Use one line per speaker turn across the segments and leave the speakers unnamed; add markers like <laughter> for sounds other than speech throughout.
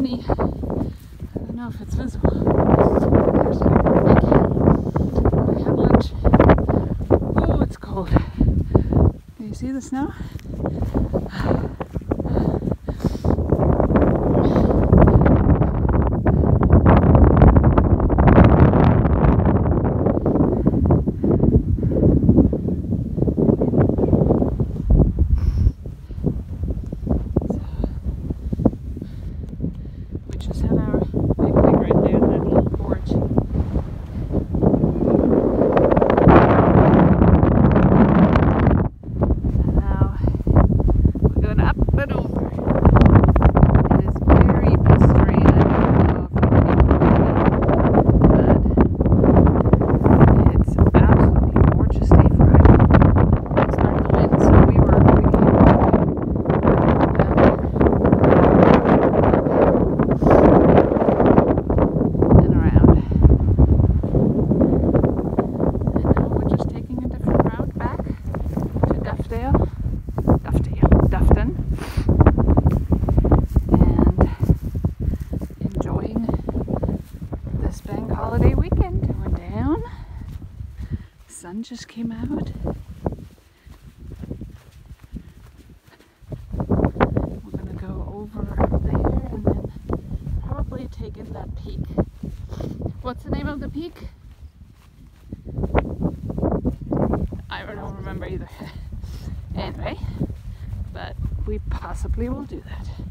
I don't know if it's visible. There's lunch. Oh, it's cold. Do you see the snow? sun just came out. We're going to go over there and then probably take in that peak. What's the name of the peak? I don't remember either. <laughs> anyway, but we possibly will do that.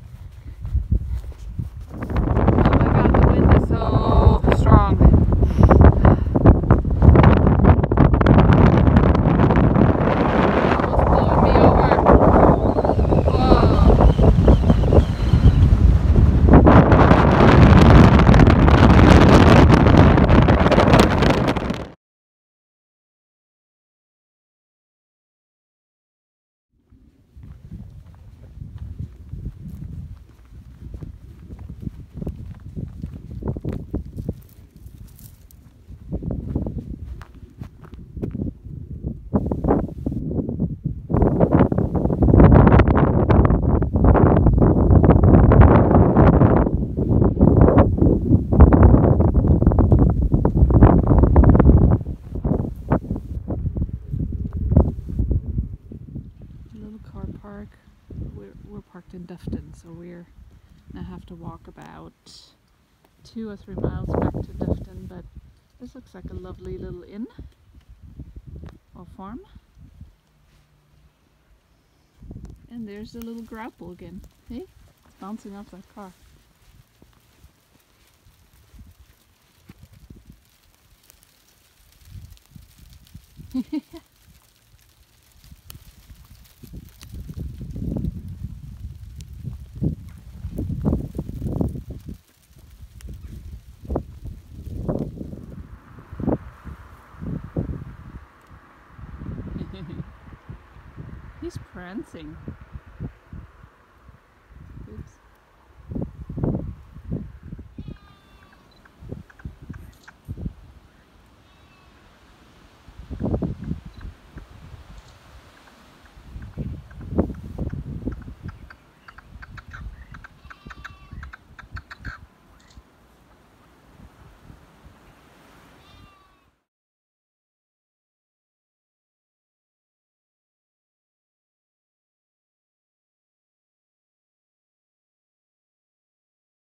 We're we're parked in Dufton, so we're gonna have to walk about two or three miles back to Dufton, but this looks like a lovely little inn or farm. And there's the little grapple again. Hey, it's bouncing off that car. <laughs> He's prancing.